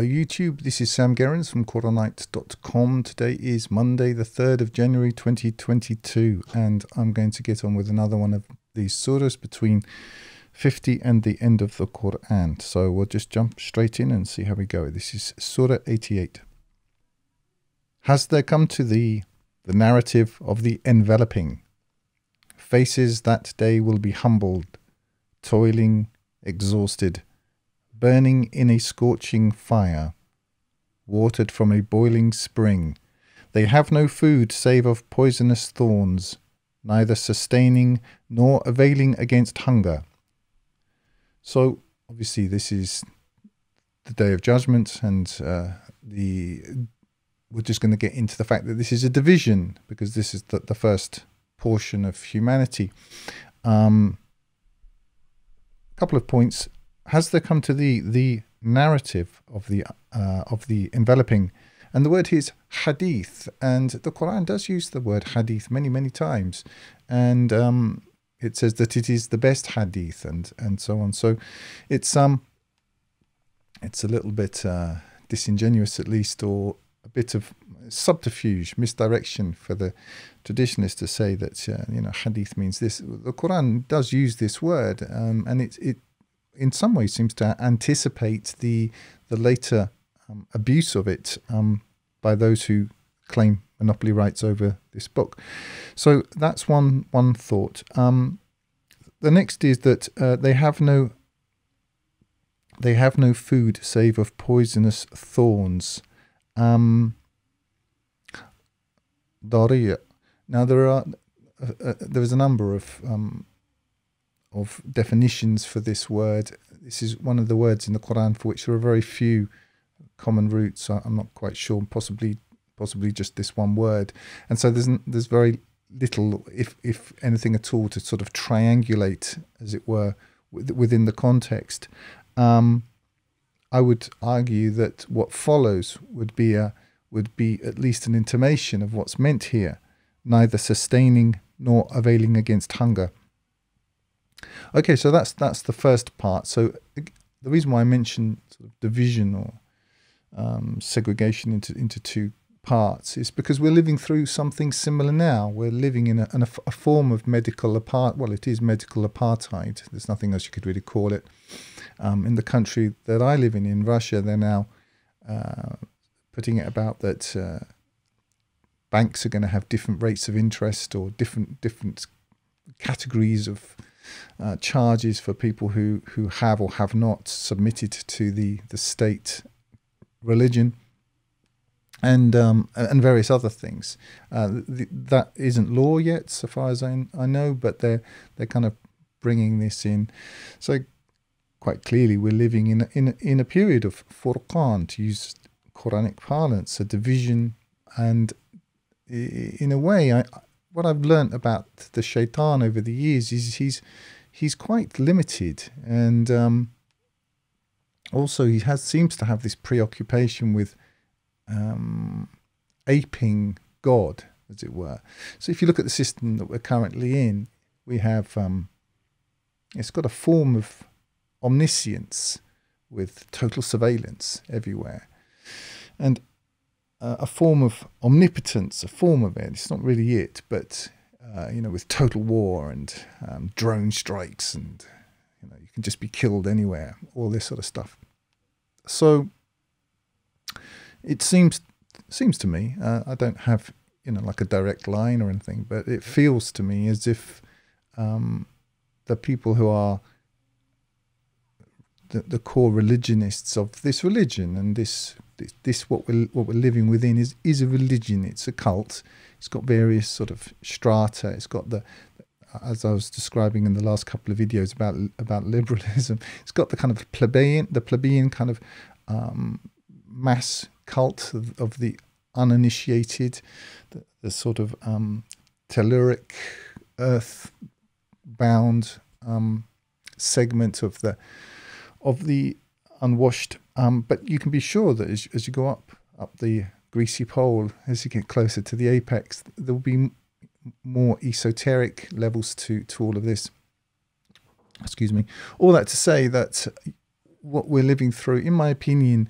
Hello YouTube, this is Sam Gerrans from Quranite.com. Today is Monday the 3rd of January 2022 and I'm going to get on with another one of these surahs between 50 and the end of the Quran. So we'll just jump straight in and see how we go. This is Surah 88. Has there come to thee the narrative of the enveloping? Faces that day will be humbled, toiling, exhausted burning in a scorching fire, watered from a boiling spring. They have no food save of poisonous thorns, neither sustaining nor availing against hunger. So, obviously, this is the day of judgment, and uh, the we're just going to get into the fact that this is a division because this is the, the first portion of humanity. Um, a couple of points has there come to the the narrative of the uh, of the enveloping? And the word is hadith and the quran does use the word hadith many many times. And um, it says that it is the best hadith and and so on. So it's um it's a little bit uh, disingenuous at least or a bit of subterfuge misdirection for the traditionalists to say that uh, you know hadith means this. The quran does use this word um, and it it in some ways seems to anticipate the the later um, abuse of it um, by those who claim monopoly rights over this book. So that's one one thought. Um, the next is that uh, they have no they have no food save of poisonous thorns. Um, now there are uh, uh, there is a number of um, of definitions for this word. This is one of the words in the Quran for which there are very few common roots. I'm not quite sure. Possibly, possibly just this one word. And so there's there's very little, if if anything at all, to sort of triangulate, as it were, within the context. Um, I would argue that what follows would be a would be at least an intimation of what's meant here, neither sustaining nor availing against hunger. Okay, so that's that's the first part. So the reason why I mentioned sort of division or um, segregation into into two parts is because we're living through something similar now. We're living in a, a, a form of medical apart. Well, it is medical apartheid. There's nothing else you could really call it. Um, in the country that I live in, in Russia, they're now uh, putting it about that uh, banks are going to have different rates of interest or different different categories of uh, charges for people who, who have or have not submitted to the, the state religion and um, and various other things. Uh, th- that isn't law yet, so far as I, I know, but they're they're kind of bringing this in. So quite clearly, we're living in in in a period of furqan, to use Quranic parlance, a division, and in a way, I what I've learnt about the shaitan over the years is he's he's quite limited and um, also he has seems to have this preoccupation with um, aping God, as it were. So if you look at the system that we're currently in, we have um, it's got a form of omniscience with total surveillance everywhere, and uh, a form of omnipotence, a form of it. It's not really it, but uh, you know, with total war and um, drone strikes, and you know, you can just be killed anywhere. All this sort of stuff. So it seems seems to me. Uh, I don't have you know like a direct line or anything, but it feels to me as if um, the people who are the, the core religionists of this religion and this this, this what we're what we're living within is is a religion. It's a cult. It's got various sort of strata. It's got the as I was describing in the last couple of videos about about liberalism, it's got the kind of plebeian, the plebeian kind of um, mass cult of, of, the uninitiated, the, the sort of um, telluric, earth-bound um, segment of the of the unwashed. Um, but you can be sure that as, as you go up up the greasy pole, as you get closer to the apex, there will be more esoteric levels to to all of this. Excuse me. All that to say that what we're living through, in my opinion,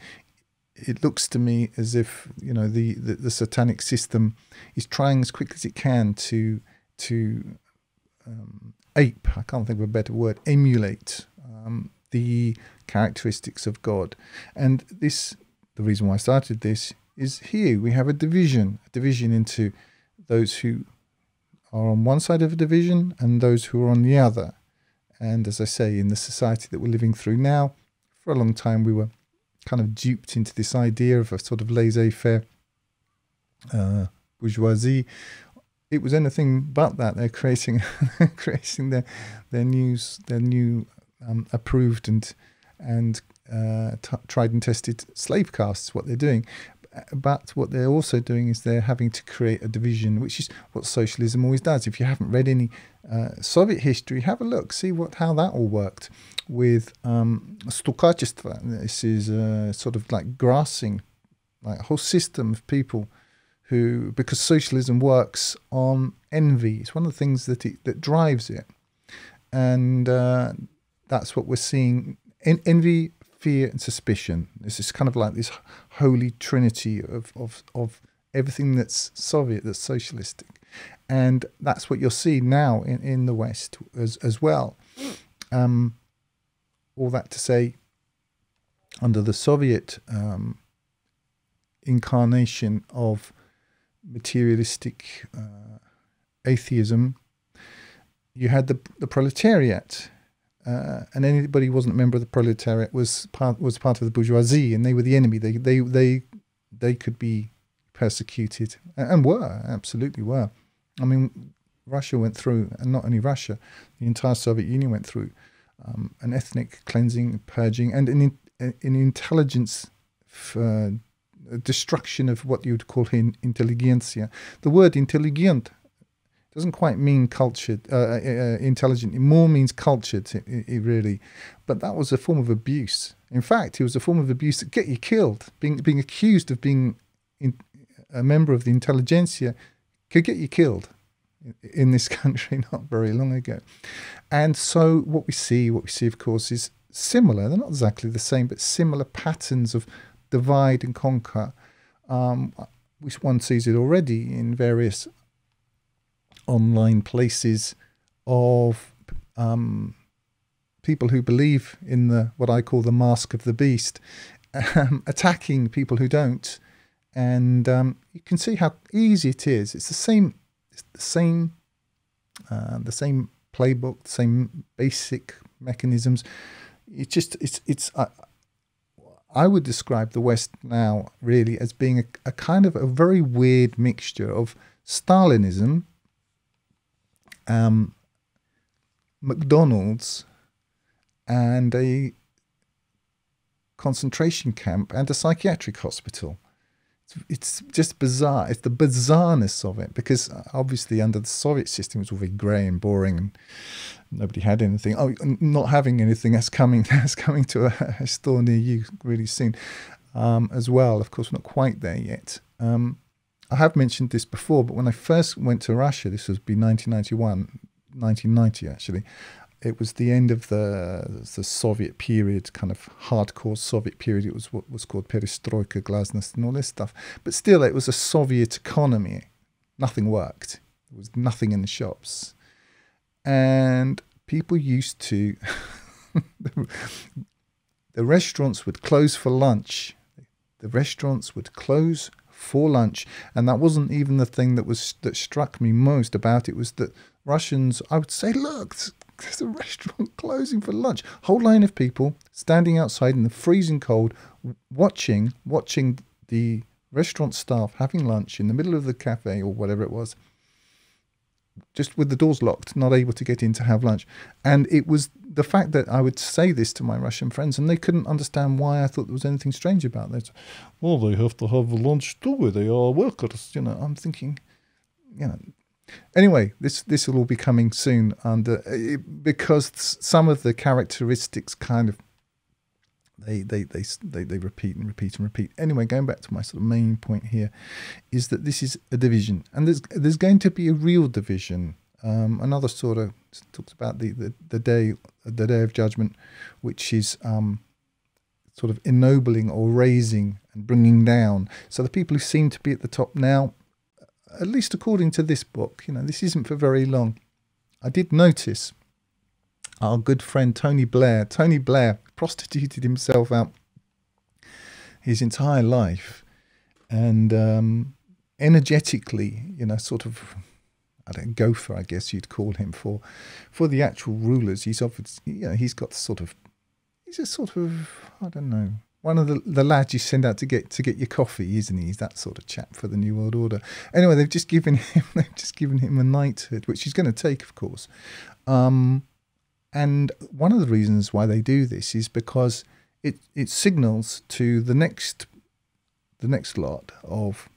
it looks to me as if you know the, the, the satanic system is trying as quick as it can to to um, ape I can't think of a better word emulate um, the characteristics of God and this the reason why I started this is here we have a division a division into those who are on one side of a division and those who are on the other and as I say in the society that we're living through now for a long time we were kind of duped into this idea of a sort of laissez-faire uh, bourgeoisie. It was anything but that. They're creating, creating their their news, their new um, approved and and uh, tried and tested slave castes. What they're doing, but what they're also doing is they're having to create a division, which is what socialism always does. If you haven't read any uh, Soviet history, have a look, see what how that all worked with um, This is uh, sort of like grassing, like a whole system of people who, because socialism works on envy. It's one of the things that it, that drives it, and uh, that's what we're seeing. En- envy, fear, and suspicion. This is kind of like this holy trinity of of of everything that's Soviet, that's socialistic, and that's what you'll see now in, in the West as as well. Um, all that to say, under the Soviet um, incarnation of materialistic uh, atheism, you had the the proletariat, uh, and anybody who wasn't a member of the proletariat was part was part of the bourgeoisie, and they were the enemy. They they they they could be persecuted, and were absolutely were. I mean, Russia went through, and not only Russia, the entire Soviet Union went through um, an ethnic cleansing, purging, and an, an intelligence for destruction of what you would call in intelligentsia. The word intelligent doesn't quite mean cultured, uh, uh, uh, intelligent. It more means cultured, it, it really. But that was a form of abuse. In fact, it was a form of abuse that get you killed. Being being accused of being in, a member of the intelligentsia could get you killed in this country not very long ago. And so what we see, what we see, of course, is similar. They're not exactly the same, but similar patterns of divide and conquer. Um, which one sees it already in various online places of um, people who believe in the what I call the mask of the beast, um, attacking people who don't, and um, you can see how easy it is. It's the same it's the same, uh, the same playbook, the same basic mechanisms. It's just it's it's. Uh, I would describe the West now really as being a, a kind of a very weird mixture of Stalinism, um, McDonald's, and a concentration camp and a psychiatric hospital it's just bizarre. It's the bizarreness of it because uh, obviously under the Soviet system it all very grey and boring and nobody had anything. Oh, not having anything that's coming that's coming to a, a store near you really soon um, as well. Of course, we're not quite there yet. Um, I have mentioned this before, but when I first went to Russia, this was be 1991, 1990 actually it was the end of the the Soviet period, kind of hardcore Soviet period. It was what was called perestroika, glasnost, and all this stuff. But still, it was a Soviet economy. Nothing worked. There was nothing in the shops, and people used to. the restaurants would close for lunch. The restaurants would close for lunch, and that wasn't even the thing that was that struck me most about it. Was that Russians? I would say, look, there's a restaurant closing for lunch. Whole line of people standing outside in the freezing cold, watching watching the restaurant staff having lunch in the middle of the cafe or whatever it was. Just with the doors locked, not able to get in to have lunch. And it was the fact that I would say this to my Russian friends and they couldn't understand why I thought there was anything strange about this. Well, they have to have lunch too. They are workers. You know, I'm thinking, you know, Anyway, this this will all be coming soon, and uh, because some of the characteristics kind of they, they they they they repeat and repeat and repeat. Anyway, going back to my sort of main point here, is that this is a division, and there's there's going to be a real division. Um, another sort of talks about the, the, the day the day of judgment, which is um, sort of ennobling or raising and bringing down. So the people who seem to be at the top now, at least according to this book, you know, this isn't for very long. I did notice our good friend Tony Blair. Tony Blair prostituted himself out his entire life and um, energetically, you know, sort of I don't gopher, I guess you'd call him for for the actual rulers. He's obviously, you know, he's got sort of he's a sort of I don't know one of the the lads you send out to get to get your coffee, isn't he? He's that sort of chap for the New World Order. Anyway, they've just given him they've just given him a knighthood, which he's going to take, of course. Um, and one of the reasons why they do this is because it it signals to the next the next lot of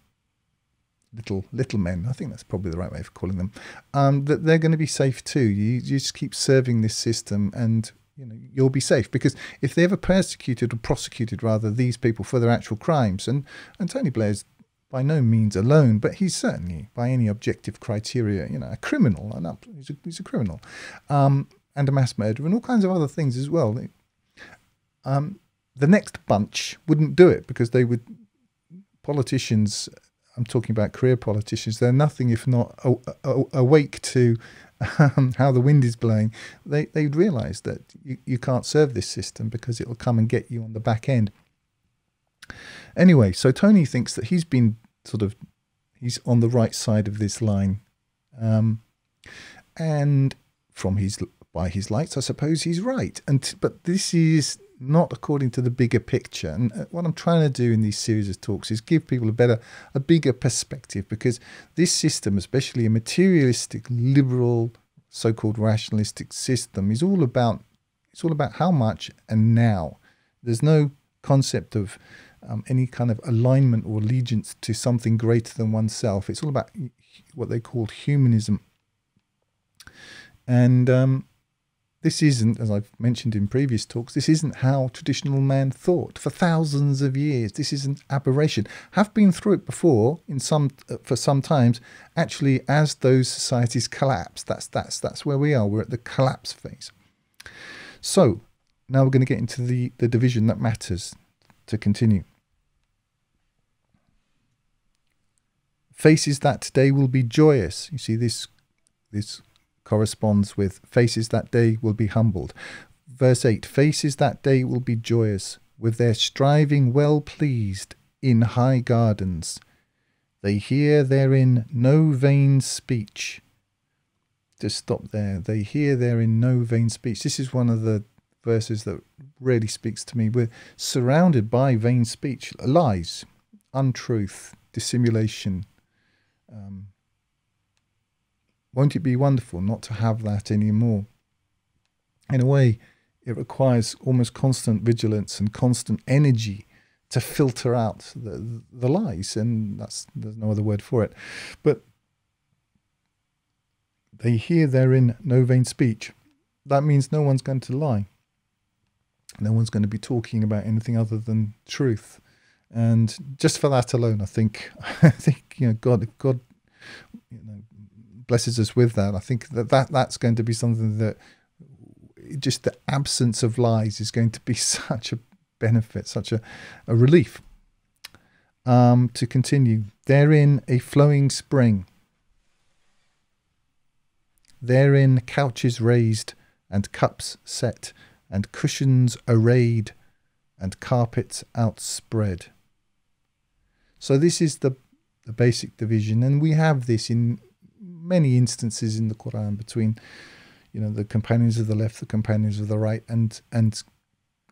little little men. I think that's probably the right way of calling them. Um, that they're going to be safe too. You, you just keep serving this system, and you know you'll be safe because if they ever persecuted or prosecuted rather these people for their actual crimes, and and Tony Blair's by no means alone, but he's certainly by any objective criteria, you know, a criminal. And he's a, he's a criminal, um, and a mass murderer, and all kinds of other things as well. Um, the next bunch wouldn't do it because they would politicians I'm talking about career politicians, they're nothing if not awake to um, how the wind is blowing. They they'd realise that you, you can't serve this system because it'll come and get you on the back end. Anyway, so Tony thinks that he's been sort of he's on the right side of this line, um, and from his by his lights, I suppose he's right. And but this is not according to the bigger picture. And uh, what I'm trying to do in these series of talks is give people a better, a bigger perspective because this system, especially a materialistic, liberal, so-called rationalistic system, is all about it's all about how much and now. There's no concept of um, any kind of alignment or allegiance to something greater than oneself. It's all about what they call humanism. And um, this isn't, as I've mentioned in previous talks, this isn't how traditional man thought for thousands of years. This is an aberration. Have been through it before in some uh, for some times. Actually, as those societies collapse, that's that's that's where we are. We're at the collapse phase. So now we're going to get into the the division that matters to continue. Faces that today will be joyous. You see this this corresponds with faces that day will be humbled. Verse 8 Faces that day will be joyous, with their striving well pleased in high gardens. They hear therein no vain speech. Just stop there. They hear therein no vain speech. This is one of the verses that really speaks to me. We're surrounded by vain speech, lies, untruth, dissimulation, um, won't it be wonderful not to have that anymore? In a way, it requires almost constant vigilance and constant energy to filter out the, the lies, and that's there's no other word for it. But they hear therein no vain speech. That means no one's going to lie. No one's going to be talking about anything other than truth. And just for that alone, I think I think you know God God you know blesses us with that. I think that, that that's going to be something that just the absence of lies is going to be such a benefit, such a, a relief. Um, to continue, therein a flowing spring, therein couches raised and cups set and cushions arrayed and carpets outspread. So this is the, the basic division, and we have this in many instances in the Quran between, you know, the companions of the left, the companions of the right, and and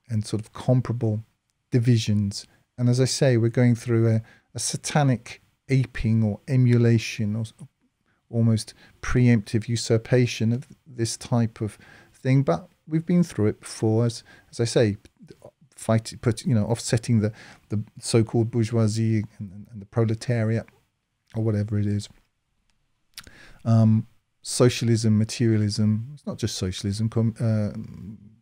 and sort of comparable divisions. And as I say, we're going through a, a satanic aping or emulation or almost preemptive usurpation of this type of thing. But we've been through it before, as as I say, fight put you know offsetting the the so-called bourgeoisie and, and the proletariat or whatever it is um, socialism, materialism. It's not just socialism. Uh,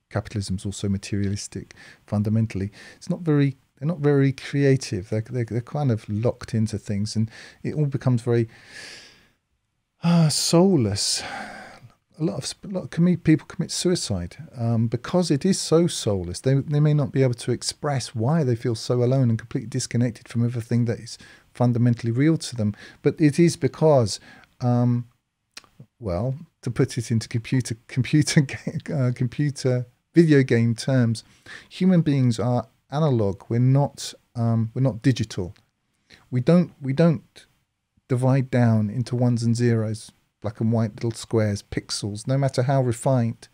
capitalism is also materialistic. Fundamentally, it's not very. They're not very creative. They're, they're, they're kind of locked into things, and it all becomes very uh, soulless. a lot of, a lot of commit, people commit suicide um, because it is so soulless. They, they may not be able to express why they feel so alone and completely disconnected from everything that is fundamentally real to them. But it is because, um, well, to put it into computer computer uh, computer video game terms, human beings are analog. We're not um, we're not digital. We don't we don't divide down into ones and zeros black and white little squares, pixels, no matter how refined.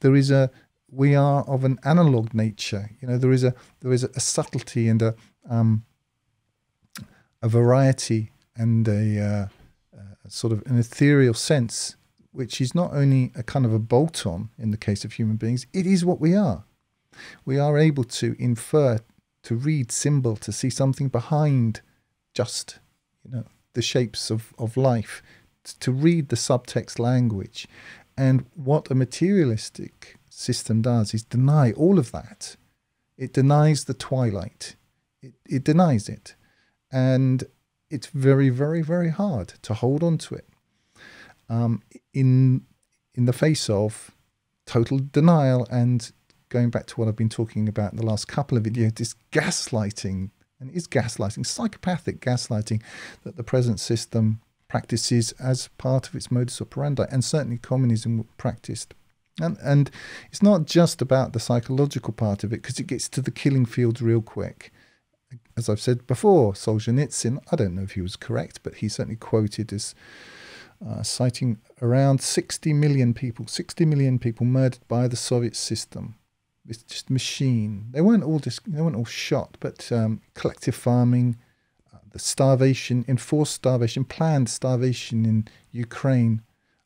There is a we are of an analog nature. You know, there is a there is a subtlety and a um, a variety and a, uh, a sort of an ethereal sense, which is not only a kind of a bolt on in the case of human beings, it is what we are. We are able to infer, to read symbol, to see something behind just, you know, the shapes of, of life, to read the subtext language. And what a materialistic system does is deny all of that. It denies the twilight. It, it denies it. And it's very, very, very hard to hold on to it. Um, in in the face of total denial and going back to what I've been talking about in the last couple of videos, this gaslighting, and is gaslighting, psychopathic gaslighting that the present system practices as part of its modus operandi, and certainly communism practiced. And, and it's not just about the psychological part of it, because it gets to the killing fields real quick. As I've said before, Solzhenitsyn, I don't know if he was correct, but he certainly quoted as uh, citing around 60 million people, 60 million people murdered by the Soviet system. It's just machine. They weren't all just, they weren't all shot, but um, collective farming, the starvation, enforced starvation, planned starvation in Ukraine.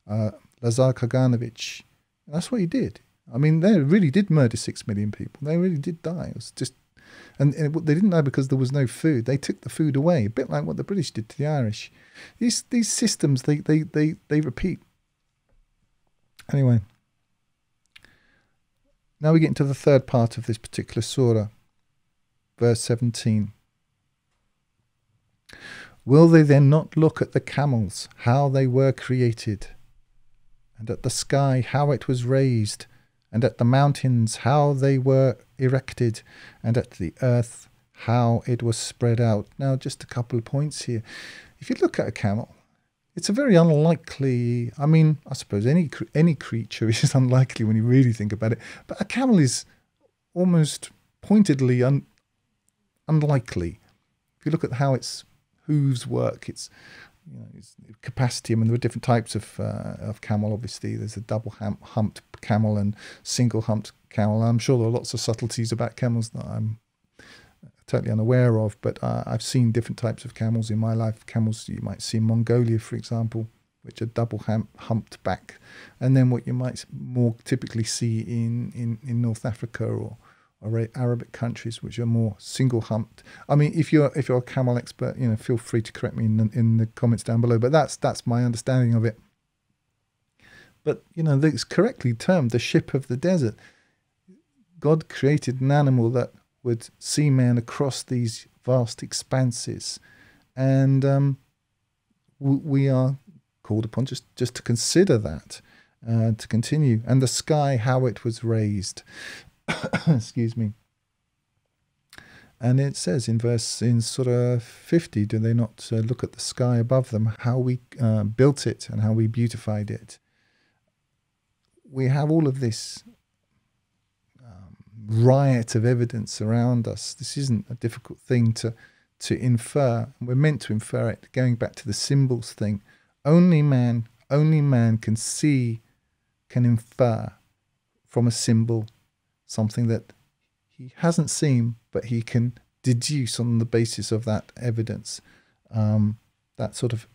Uh, Lazar Kaganovich, that's what he did. I mean, they really did murder six million people. They really did die. It was just, and, they didn't know because there was no food. They took the food away, a bit like what the British did to the Irish. These these systems, they they they they repeat. Anyway, now we get into the third part of this particular surah, verse seventeen. Will they then not look at the camels, how they were created, and at the sky, how it was raised, and at the mountains, how they were erected, and at the earth, how it was spread out? Now, just a couple of points here. If you look at a camel, it's a very unlikely. I mean, I suppose any any creature is unlikely when you really think about it. But a camel is almost pointedly un, unlikely. If you look at how it's hooves work. It's you know, it's capacity. I mean, there are different types of uh, of camel. Obviously, there's a double humped camel and single humped camel. I'm sure there are lots of subtleties about camels that I'm totally unaware of. But uh, I've seen different types of camels in my life. Camels you might see in Mongolia, for example, which are double humped back, and then what you might more typically see in in, in North Africa or Arabic countries which are more single humped. I mean, if you're if you're a camel expert, you know, feel free to correct me in the, in the comments down below. But that's that's my understanding of it. But you know, it's correctly termed the ship of the desert. God created an animal that would see man across these vast expanses, and um, we are called upon just just to consider that. Uh, to continue, and the sky, how it was raised. excuse me. And it says in verse in of 50, do they not uh, look at the sky above them, how we uh, built it and how we beautified it? We have all of this um, riot of evidence around us. This isn't a difficult thing to, to infer. We're meant to infer it. Going back to the symbols thing, only man, only man can see, can infer from a symbol something that he hasn't seen, but he can deduce on the basis of that evidence. Um, that sort of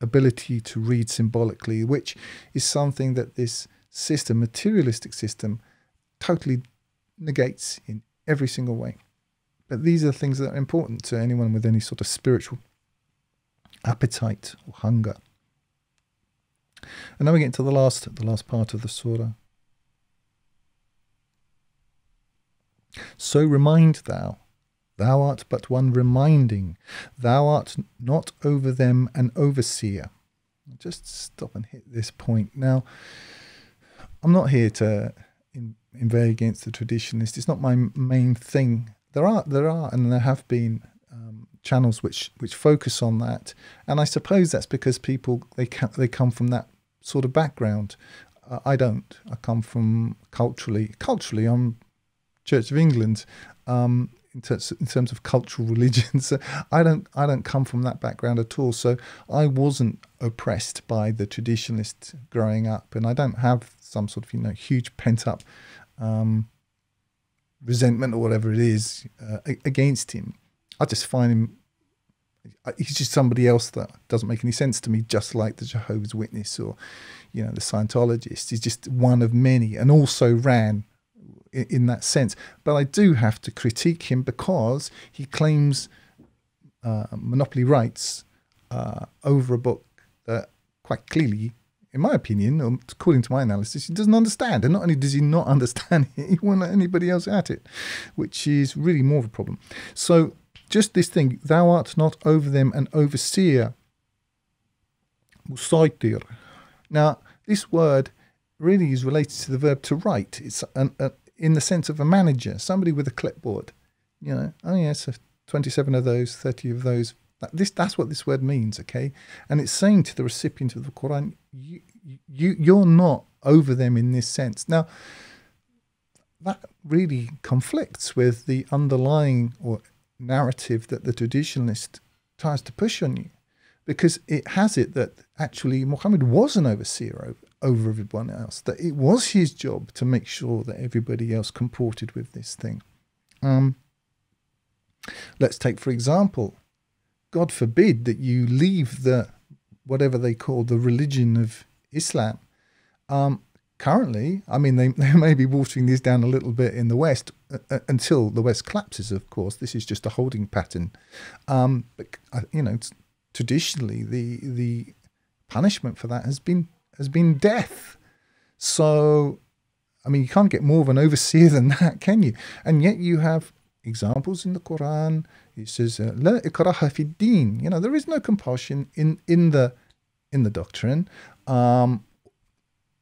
ability to read symbolically, which is something that this system, materialistic system, totally negates in every single way. But these are things that are important to anyone with any sort of spiritual appetite or hunger. And now we get to the last, the last part of the surah. So remind thou, thou art but one reminding, thou art not over them an overseer. Just stop and hit this point. Now, I'm not here to in, inveigh against the traditionalists. It's not my main thing. There are, there are, and there have been um, channels which which focus on that, and I suppose that's because people they ca- they come from that sort of background. Uh, I don't. I come from culturally. Culturally, I'm Church of England. Um, in terms, in terms of cultural religions, I don't I don't come from that background at all. So I wasn't oppressed by the traditionalists growing up, and I don't have some sort of you know huge pent up um, resentment or whatever it is uh, against him. I just find him. He's just somebody else that doesn't make any sense to me, just like the Jehovah's Witness or, you know, the Scientologist. He's just one of many, and also ran in, that sense. But I do have to critique him because he claims uh, monopoly rights uh, over a book that quite clearly in my opinion, or according to my analysis, he doesn't understand. And not only does he not understand it, he won't let anybody else at it, which is really more of a problem. So, just this thing, thou art not over them an overseer. Now, this word really is related to the verb to write. It's an, a, in the sense of a manager, somebody with a clipboard. You know, oh yes, 27 of those, 30 of those, this that's what this word means, okay? And it's saying to the recipient of the Quran, you, you you're not over them in this sense. Now, that really conflicts with the underlying or narrative that the traditionalist tries to push on you, because it has it that actually Muhammad was an overseer over, everyone else. That it was his job to make sure that everybody else comported with this thing. Um, let's take, for example, God forbid that you leave the whatever they call the religion of Islam. Um, currently, I mean, they, they may be watering this down a little bit in the West uh, uh, until the West collapses, of course. This is just a holding pattern. Um, but, uh, you know, traditionally, the, the punishment for that has been, has been death. So, I mean, you can't get more of an overseer than that, can you? And yet you have examples in the Quran. It says, uh, "La ikraha din." You know, there is no compulsion in in the in the doctrine. Um,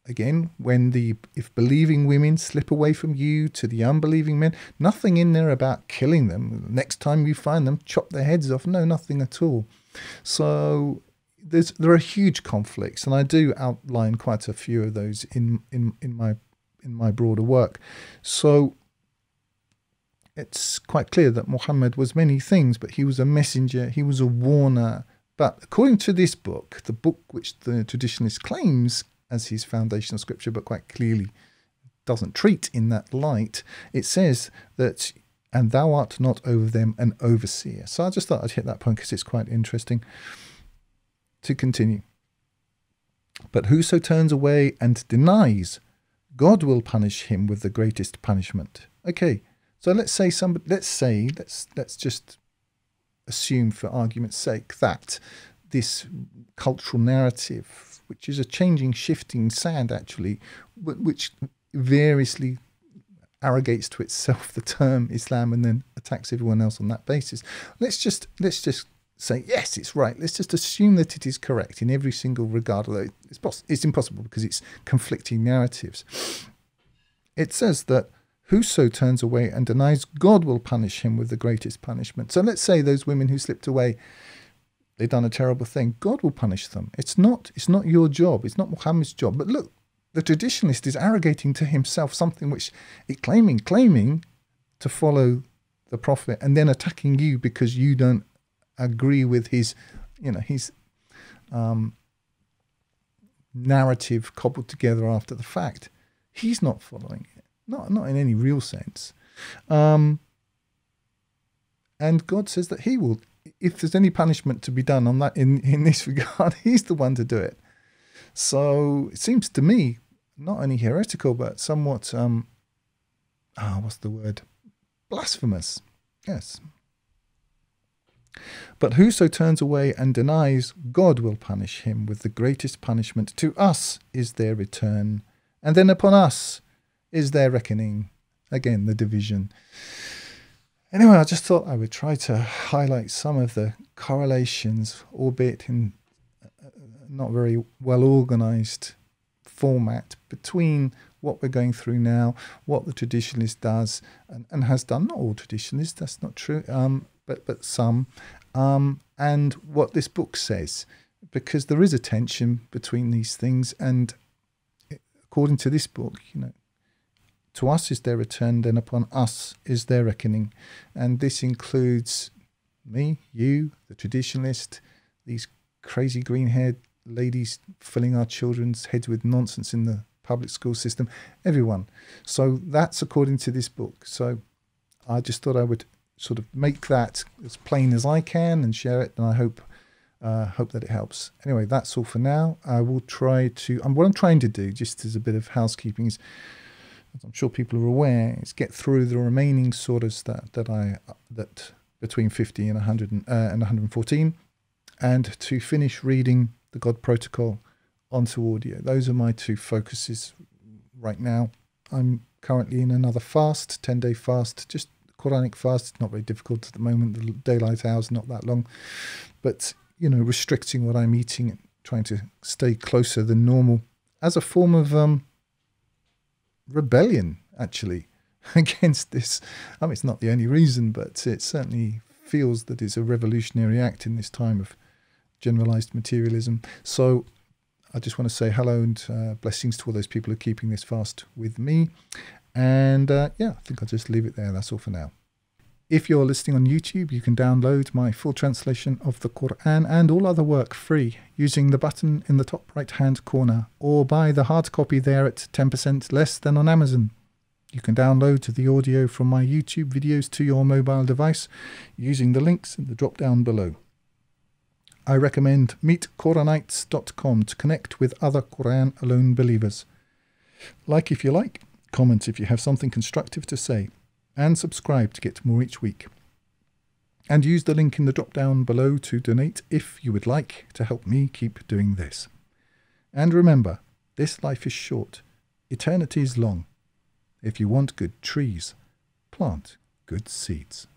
again, when the if believing women slip away from you to the unbelieving men, nothing in there about killing them. Next time you find them, chop their heads off. No, nothing at all. So there's there are huge conflicts, and I do outline quite a few of those in in in my in my broader work. So it's quite clear that Muhammad was many things, but he was a messenger, he was a warner. But according to this book, the book which the traditionalist claims as his foundational scripture, but quite clearly doesn't treat in that light, it says that, and thou art not over them an overseer. So I just thought I'd hit that point because it's quite interesting. To continue. But whoso turns away and denies, God will punish him with the greatest punishment. Okay, so let's say somebody, let's say, let's let's just assume for argument's sake that this cultural narrative, which is a changing, shifting sand actually, which variously arrogates to itself the term Islam and then attacks everyone else on that basis. Let's just let's just say yes, it's right. Let's just assume that it is correct in every single regard. Although it's poss- it's impossible because it's conflicting narratives. It says that Whoso turns away and denies God will punish him with the greatest punishment. So let's say those women who slipped away, they've done a terrible thing. God will punish them. It's not, it's not your job. It's not Muhammad's job. But look, the traditionalist is arrogating to himself something which it claiming, claiming to follow the Prophet and then attacking you because you don't agree with his, you know, his um, narrative cobbled together after the fact. He's not following it. Not not in any real sense. Um, and God says that He will, if there's any punishment to be done on that in in this regard, He's the one to do it. So it seems to me not only heretical but somewhat um, ah, what's the word? Blasphemous. Yes. But whoso turns away and denies, God will punish him with the greatest punishment. To us is their return, and then upon us is their reckoning. Again, the division. Anyway, I just thought I would try to highlight some of the correlations, albeit in not very well organized format between what we're going through now, what the traditionalist does and, and has done. Not all traditionalists, that's not true, um, but but some, um, and what this book says, because there is a tension between these things, and according to this book, you know, to us is their return, then upon us is their reckoning, and this includes me, you, the traditionalist, these crazy green-haired ladies filling our children's heads with nonsense in the public school system, everyone. So that's according to this book. So I just thought I would sort of make that as plain as I can and share it, and I hope uh, hope that it helps. Anyway, that's all for now. I will try to. Um, what I'm trying to do, just as a bit of housekeeping, is as I'm sure people are aware, is get through the remaining surahs that that I that between 50 and 100 and, uh, and 114, and to finish reading the God Protocol onto audio. Those are my two focuses right now. I'm currently in another fast, 10 day fast, just Quranic fast. It's not very difficult at the moment. The daylight hours not that long, but you know, restricting what I'm eating, and trying to stay closer than normal as a form of um, rebellion, actually, against this. I mean, it's not the only reason, but it certainly feels that it's a revolutionary act in this time of generalized materialism. So I just want to say hello and uh, blessings to all those people who are keeping this fast with me. And uh, yeah, I think I'll just leave it there. That's all for now. If you're listening on YouTube, you can download my full translation of the Quran and all other work free using the button in the top right hand corner or buy the hard copy there at 10% less than on Amazon. You can download the audio from my YouTube videos to your mobile device using the links in the drop down below. I recommend meetquranites.com to connect with other Quran alone believers. Like if you like, comment if you have something constructive to say, and subscribe to get more each week. And use the link in the drop down below to donate if you would like to help me keep doing this. And remember, this life is short, eternity is long. If you want good trees, plant good seeds.